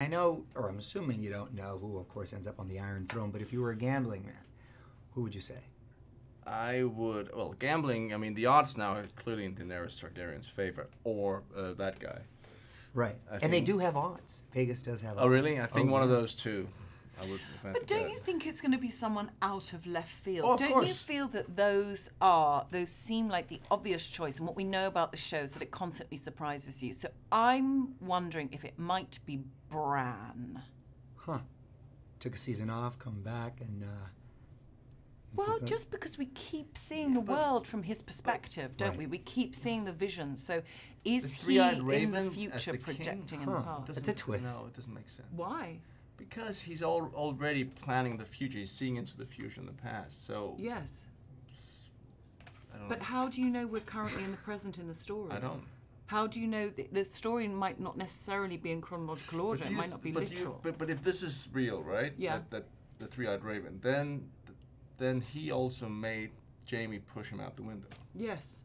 I know, or I'm assuming you don't know who, of course, ends up on the Iron Throne, but if you were a gambling man, who would you say? I would. Well, gambling. I mean, the odds now are clearly in Daenerys Targaryen's favor, or uh, that guy. Right. I and they do have odds. Vegas does have odds. Oh, really? I think Oh, one of those two. I would. if I But don't bet. you think it's going to be someone out of left field? Oh, of don't you feel that those are those seem like the obvious choice? And what we know about the show is that it constantly surprises you. So I'm wondering if it might be Bran. Huh. Took a season off, come back, and. Uh, Well, insistent- just because we keep seeing the but- world from his perspective, don't Right. we? We keep seeing the vision. So is he in the future the king? projecting in Huh. the past? That's a twist. No, it doesn't make sense. Why? Because he's al- already planning the future. He's seeing into the future and the past. So Yes. I don't But know. how do you know we're currently in the present in the story? I don't. How do you know the, the story might not necessarily be in chronological order? It might th- not be but you- literal. but, but if this is real, right? Yeah. That, that the three-eyed raven, then then he also made Jaime push him out the window. yes.